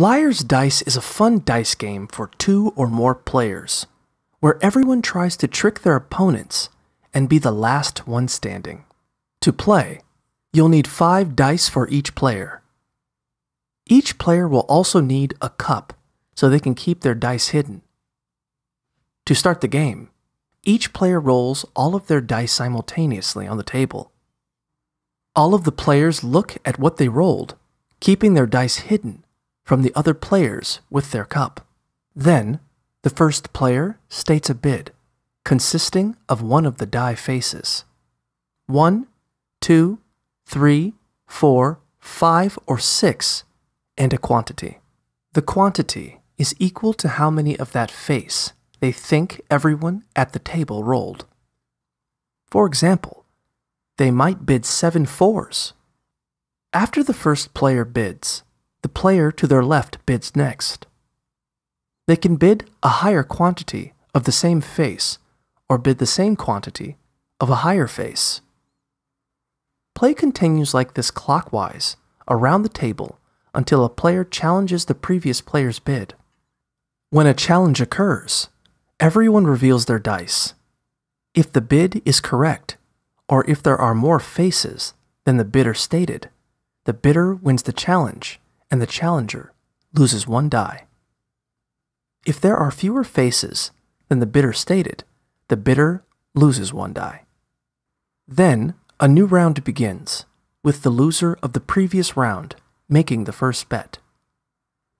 Liar's Dice is a fun dice game for two or more players, where everyone tries to trick their opponents and be the last one standing. To play, you'll need five dice for each player. Each player will also need a cup so they can keep their dice hidden. To start the game, each player rolls all of their dice simultaneously on the table. All of the players look at what they rolled, keeping their dice hidden from the other players with their cup. Then, the first player states a bid consisting of one of the die faces. One, two, three, four, five, or six, and a quantity. The quantity is equal to how many of that face they think everyone at the table rolled. For example, they might bid seven fours. After the first player bids, the player to their left bids next. They can bid a higher quantity of the same face or bid the same quantity of a higher face. Play continues like this clockwise around the table until a player challenges the previous player's bid. When a challenge occurs, everyone reveals their dice. If the bid is correct, or if there are more faces than the bidder stated, the bidder wins the challenge and the challenger loses one die. If there are fewer faces than the bidder stated, the bidder loses one die. Then a new round begins, with the loser of the previous round making the first bet.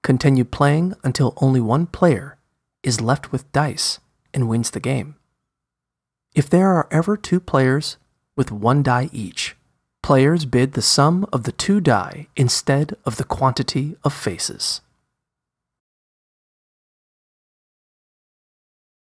Continue playing until only one player is left with dice and wins the game. If there are ever two players with one die each, players bid the sum of the two die instead of the quantity of faces.